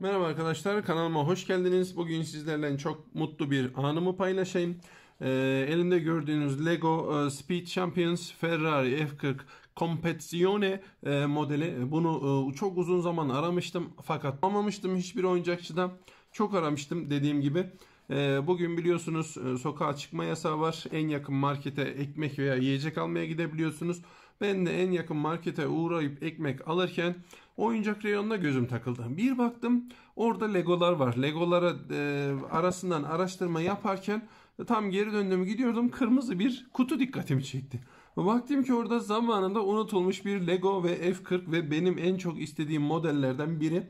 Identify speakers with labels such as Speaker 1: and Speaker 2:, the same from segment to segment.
Speaker 1: Merhaba arkadaşlar kanalıma hoş geldiniz. Bugün sizlerle çok mutlu bir anımı paylaşayım. Ee, elimde gördüğünüz Lego e, Speed Champions Ferrari F40 Competizione e, modeli. Bunu e, çok uzun zaman aramıştım fakat bulamamıştım hiçbir oyuncakçıda. Çok aramıştım dediğim gibi. E, bugün biliyorsunuz e, sokağa çıkma yasağı var. En yakın markete ekmek veya yiyecek almaya gidebiliyorsunuz. Ben de en yakın markete uğrayıp ekmek alırken oyuncak reyonuna gözüm takıldı. Bir baktım orada legolar var. Legolara e, arasından araştırma yaparken tam geri döndüm gidiyordum kırmızı bir kutu dikkatimi çekti. Baktım ki orada zamanında unutulmuş bir Lego ve F40 ve benim en çok istediğim modellerden biri.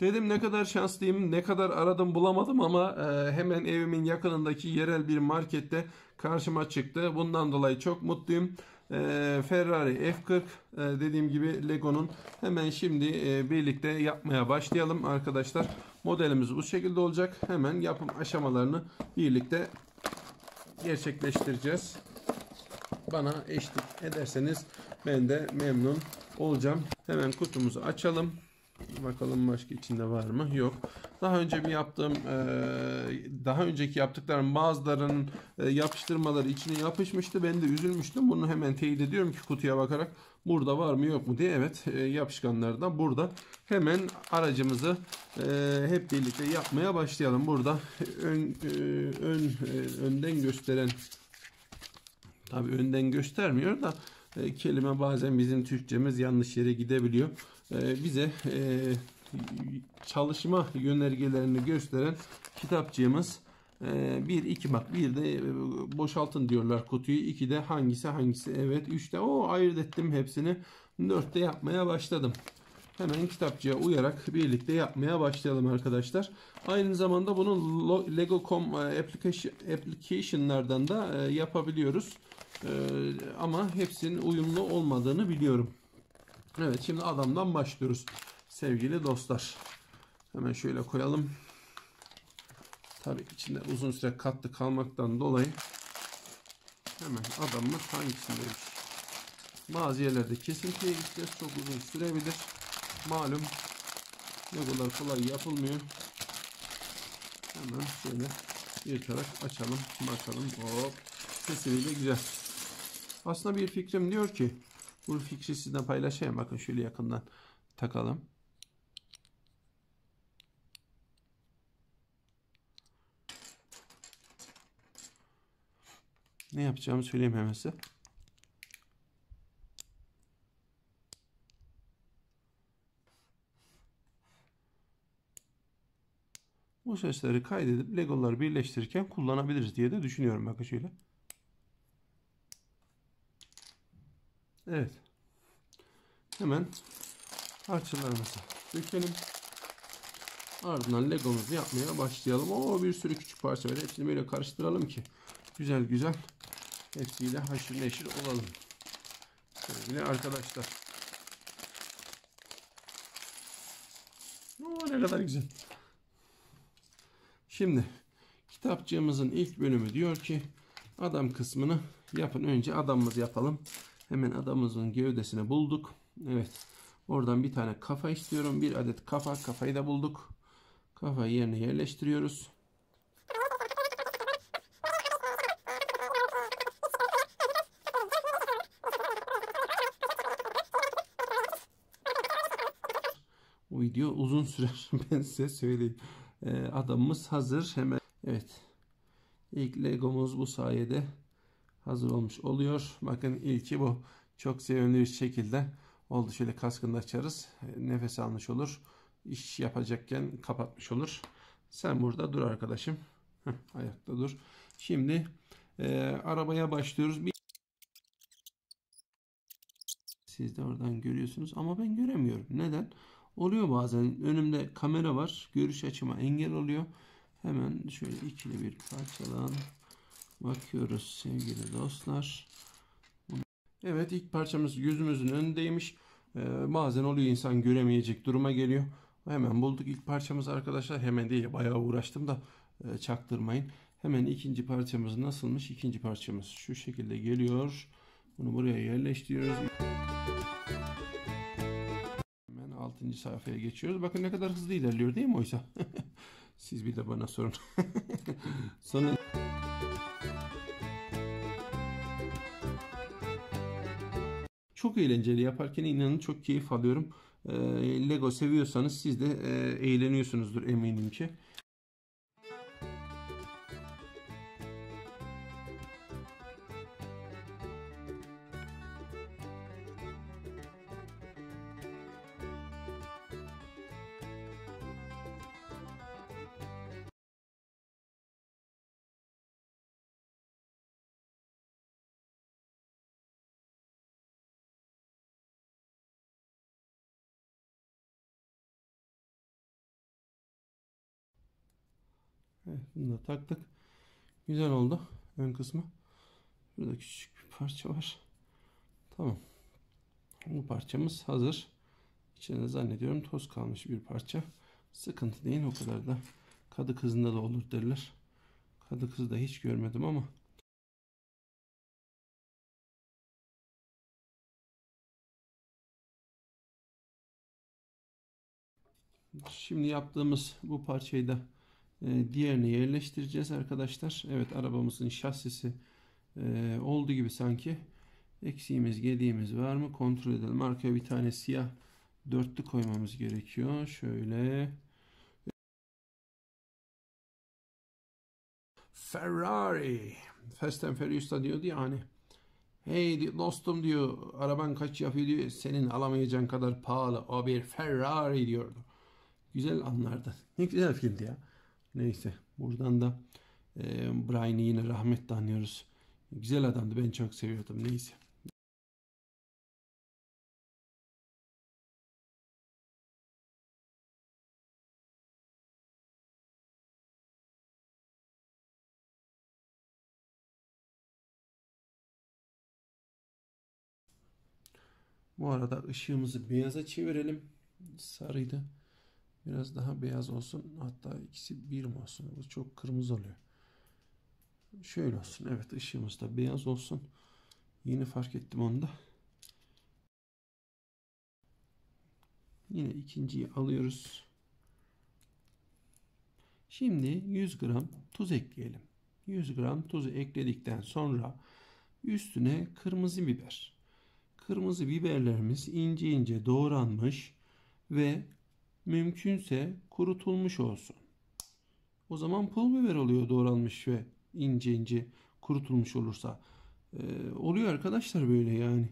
Speaker 1: Dedim ne kadar şanslıyım, ne kadar aradım bulamadım ama e, hemen evimin yakınındaki yerel bir markette karşıma çıktı. Bundan dolayı çok mutluyum. E, Ferrari F40 e, dediğim gibi Lego'nun hemen şimdi e, birlikte yapmaya başlayalım arkadaşlar. Modelimiz bu şekilde olacak. Hemen yapım aşamalarını birlikte gerçekleştireceğiz. Bana eşlik ederseniz ben de memnun olacağım. Hemen kutumuzu açalım. Bakalım başka içinde var mı? Yok. Daha önce bir yaptığım daha önceki yaptıklarım bazılarının yapıştırmaları içine yapışmıştı. Ben de üzülmüştüm. Bunu hemen teyit ediyorum ki kutuya bakarak burada var mı yok mu diye. Evet yapışkanlar da burada. Hemen aracımızı hep birlikte yapmaya başlayalım. Burada ön, ön önden gösteren tabi önden göstermiyor da kelime bazen bizim Türkçemiz yanlış yere gidebiliyor. Bize çalışma yönergelerini gösteren kitapçığımız. E, bir iki bak bir de e, boşaltın diyorlar kutuyu. iki de hangisi hangisi evet üçte o ayırt ettim hepsini. Dörtte yapmaya başladım. Hemen kitapçıya uyarak birlikte yapmaya başlayalım arkadaşlar. Aynı zamanda bunu Lego.com application, application'lardan da yapabiliyoruz. Ama hepsinin uyumlu olmadığını biliyorum. Evet şimdi adamdan başlıyoruz sevgili dostlar. Hemen şöyle koyalım. Tabii içinde uzun süre katlı kalmaktan dolayı hemen adamımız hangisindeymiş. Bazı yerlerde kesintiye gideceğiz. Çok uzun sürebilir. Malum legolar kolay yapılmıyor. Hemen şöyle yırtarak açalım. Bakalım. Hop. Sesi bile güzel. Aslında bir fikrim diyor ki bu fikri sizden paylaşayım. Bakın şöyle yakından takalım. Ne yapacağımı söyleyeyim hemen size. Bu sesleri kaydedip legoları birleştirirken kullanabiliriz diye de düşünüyorum. Bakın şöyle. Evet. Hemen parçalarımızı dökelim. Ardından legomuzu yapmaya başlayalım. O bir sürü küçük parça var. Hepsini böyle karıştıralım ki güzel güzel hepsiyle haşır neşir olalım. Sevgili arkadaşlar. Oo, ne kadar güzel. Şimdi kitapçığımızın ilk bölümü diyor ki adam kısmını yapın. Önce adamımızı yapalım. Hemen adamımızın gövdesini bulduk. Evet. Oradan bir tane kafa istiyorum. Bir adet kafa. Kafayı da bulduk. Kafayı yerine yerleştiriyoruz. Bu video uzun sürer. Ben size söyleyeyim. Ee, adamımız hazır. Hemen evet. İlk legomuz bu sayede hazır olmuş oluyor. Bakın ilki bu. Çok sevimli bir şekilde oldu. Şöyle kaskını açarız. Nefes almış olur. İş yapacakken kapatmış olur. Sen burada dur arkadaşım. Heh, ayakta dur. Şimdi e, arabaya başlıyoruz. Bir... Siz de oradan görüyorsunuz ama ben göremiyorum. Neden? Oluyor bazen. Önümde kamera var. Görüş açıma engel oluyor. Hemen şöyle ikili bir parçalan bakıyoruz sevgili dostlar. Evet ilk parçamız gözümüzün önündeymiş. Ee, bazen oluyor insan göremeyecek duruma geliyor. Hemen bulduk ilk parçamız arkadaşlar. Hemen değil bayağı uğraştım da e, çaktırmayın. Hemen ikinci parçamız nasılmış? İkinci parçamız şu şekilde geliyor. Bunu buraya yerleştiriyoruz. Hemen altın 6. sayfaya geçiyoruz. Bakın ne kadar hızlı ilerliyor değil mi oysa? Siz bir de bana sorun. Sonra Çok eğlenceli yaparken inanın çok keyif alıyorum. Ee, Lego seviyorsanız siz de e, eğleniyorsunuzdur eminim ki. Evet, bunu da taktık. Güzel oldu ön kısmı. Burada küçük bir parça var. Tamam. Bu parçamız hazır. İçinde zannediyorum toz kalmış bir parça. Sıkıntı değil o kadar da. Kadı kızında da olur derler. Kadı kızı da hiç görmedim ama. Şimdi yaptığımız bu parçayı da diğerine yerleştireceğiz arkadaşlar. Evet arabamızın şasisi e, olduğu gibi sanki. Eksiğimiz gediğimiz var mı kontrol edelim. Arkaya bir tane siyah dörtlü koymamız gerekiyor. Şöyle. Ferrari. Fast and Furious'ta diyordu ya hani. Hey dostum diyor araban kaç yapıyor diyor. Senin alamayacağın kadar pahalı. O bir Ferrari diyordu. Güzel anlardı. Ne güzel filmdi ya. Neyse buradan da e, Brian'ı yine rahmetle anıyoruz. Güzel adamdı ben çok seviyordum neyse. Bu arada ışığımızı beyaza çevirelim. Sarıydı. Biraz daha beyaz olsun. Hatta ikisi bir mi olsun? Bu çok kırmızı oluyor. Şöyle olsun. Evet ışığımız da beyaz olsun. Yeni fark ettim onu da. Yine ikinciyi alıyoruz. Şimdi 100 gram tuz ekleyelim. 100 gram tuzu ekledikten sonra üstüne kırmızı biber. Kırmızı biberlerimiz ince ince doğranmış ve mümkünse kurutulmuş olsun. O zaman pul biber oluyor doğranmış ve ince ince kurutulmuş olursa. Ee, oluyor arkadaşlar böyle yani.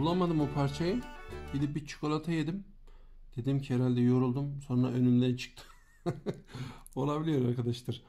Speaker 1: Bulamadım o parçayı. Gidip bir çikolata yedim. Dedim ki herhalde yoruldum. Sonra önümden çıktı. Olabiliyor arkadaşlar.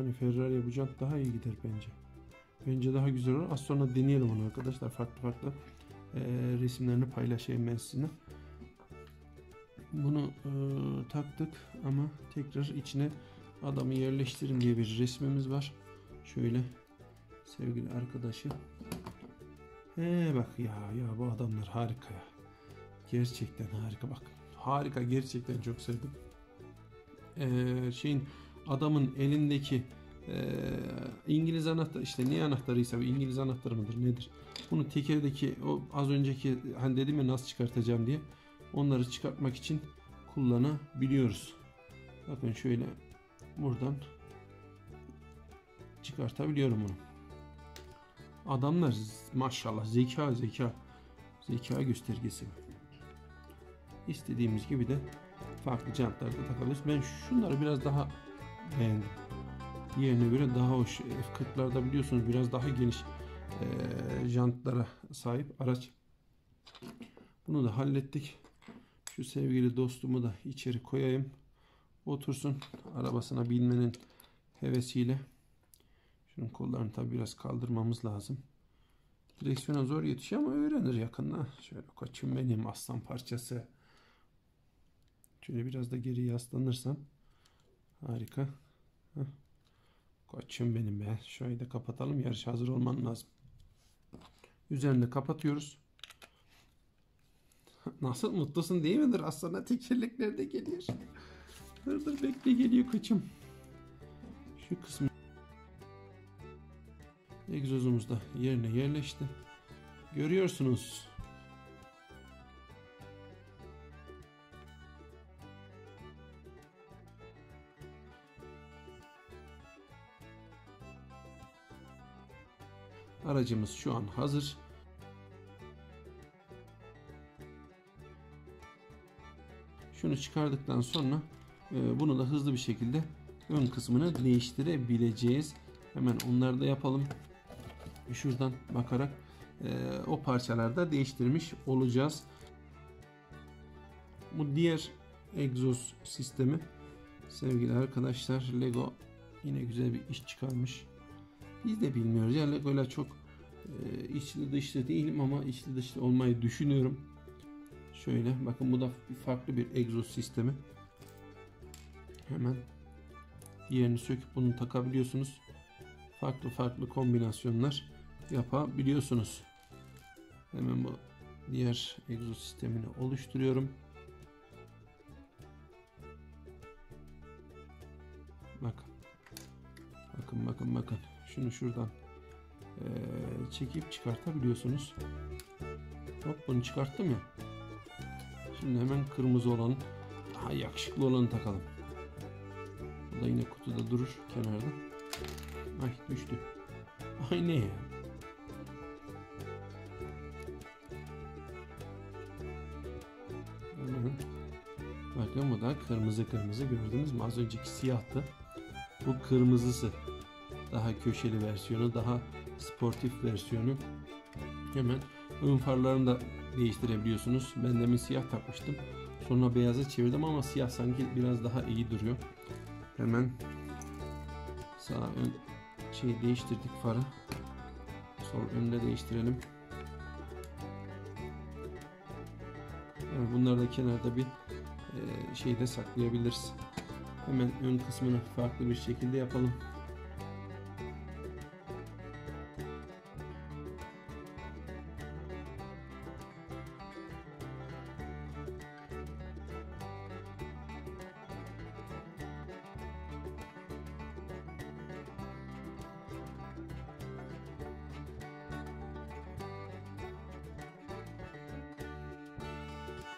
Speaker 1: Hani Ferrari jant daha iyi gider bence. Bence daha güzel olur. Az sonra deneyelim onu arkadaşlar. Farklı farklı e, resimlerini paylaşayım ben sizinle. Bunu e, taktık ama tekrar içine adamı yerleştirin diye bir resmimiz var. Şöyle sevgili arkadaşı. He bak ya ya bu adamlar harika ya. Gerçekten harika bak. Harika gerçekten çok sevdim. Ee, şeyin adamın elindeki e, İngiliz anahtar işte ne anahtarıysa İngiliz anahtarı mıdır nedir? Bunu tekerdeki o az önceki hani dedim ya nasıl çıkartacağım diye onları çıkartmak için kullanabiliyoruz. Bakın şöyle buradan çıkartabiliyorum bunu. Adamlar maşallah zeka zeka zeka göstergesi. İstediğimiz gibi de farklı jantlarda takabiliriz. Ben şunları biraz daha beğendim. Diğerine göre daha hoş. F40'larda biliyorsunuz biraz daha geniş e, jantlara sahip araç. Bunu da hallettik. Şu sevgili dostumu da içeri koyayım. Otursun arabasına binmenin hevesiyle. Şunun kollarını tabi biraz kaldırmamız lazım. Direksiyona zor yetişiyor ama öğrenir yakında. Şöyle koçum benim aslan parçası. Şöyle biraz da geri yaslanırsan. Harika. Heh. Koçum benim be. Şöyle de kapatalım. Yarış hazır olman lazım. Üzerinde kapatıyoruz. Nasıl mutlusun değil midir? Aslında tekerlekler de geliyor. Dur dur bekle geliyor koçum. Şu kısmı egzozumuz da yerine yerleşti. Görüyorsunuz. Aracımız şu an hazır. Şunu çıkardıktan sonra e, bunu da hızlı bir şekilde ön kısmını değiştirebileceğiz. Hemen onları da yapalım. Şuradan bakarak e, o parçalarda değiştirmiş olacağız. Bu diğer egzoz sistemi sevgili arkadaşlar Lego yine güzel bir iş çıkarmış. Biz de bilmiyoruz ya Lego'yla çok e, içli dışlı değilim ama içli dışlı olmayı düşünüyorum. Şöyle bakın bu da farklı bir egzoz sistemi. Hemen diğerini söküp bunu takabiliyorsunuz. Farklı farklı kombinasyonlar yapabiliyorsunuz. Hemen bu diğer egzoz sistemini oluşturuyorum. Bakın. Bakın bakın bakın. Şunu şuradan ee, çekip çıkartabiliyorsunuz. Hop bunu çıkarttım ya. Şimdi hemen kırmızı olan daha yakışıklı olanı takalım. Bu da yine kutuda durur kenarda. Ay düştü. Ay ne ya? Bakın bu da kırmızı kırmızı gördünüz mü? Az önceki siyahtı. Bu kırmızısı. Daha köşeli versiyonu, daha sportif versiyonu. Hemen ön farlarını da değiştirebiliyorsunuz. Ben demin siyah takmıştım. Sonra beyaza çevirdim ama siyah sanki biraz daha iyi duruyor. Hemen sağ ön şey değiştirdik farı. Sol önde değiştirelim. Yani bunları da kenarda bir e, şeyde saklayabiliriz. Hemen ön kısmını farklı bir şekilde yapalım.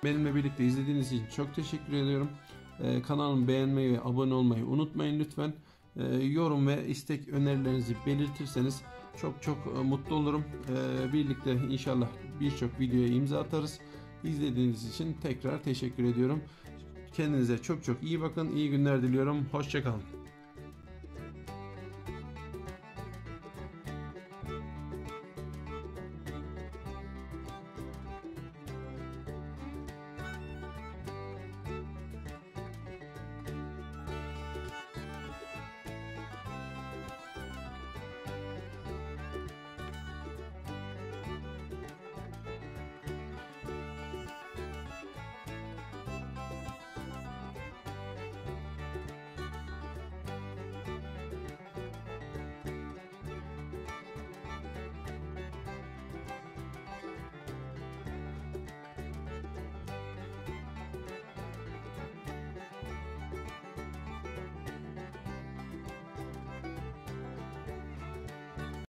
Speaker 1: Benimle birlikte izlediğiniz için çok teşekkür ediyorum. Ee, kanalımı beğenmeyi ve abone olmayı unutmayın lütfen. Ee, yorum ve istek önerilerinizi belirtirseniz çok çok e, mutlu olurum. Ee, birlikte inşallah birçok videoya imza atarız. İzlediğiniz için tekrar teşekkür ediyorum. Kendinize çok çok iyi bakın. İyi günler diliyorum. Hoşçakalın.